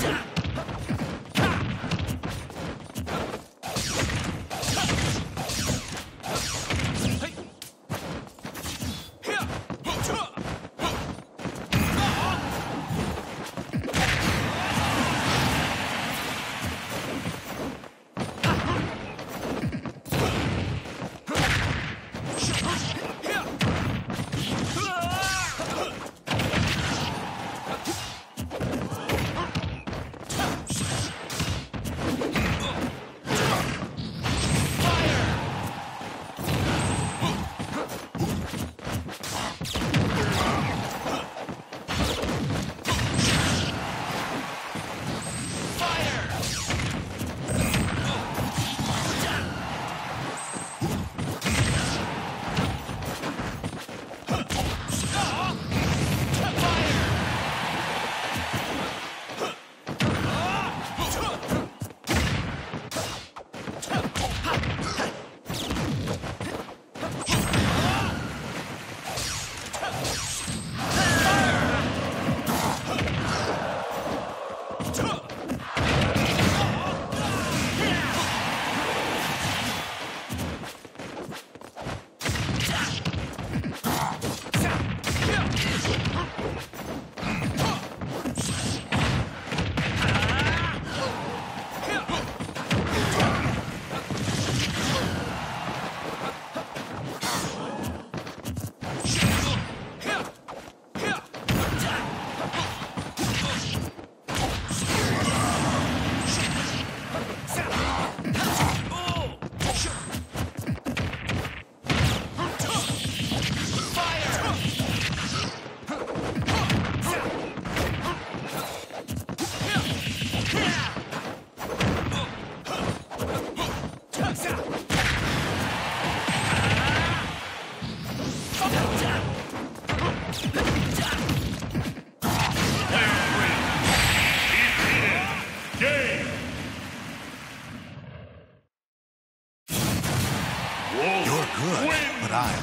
Attack!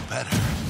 Better.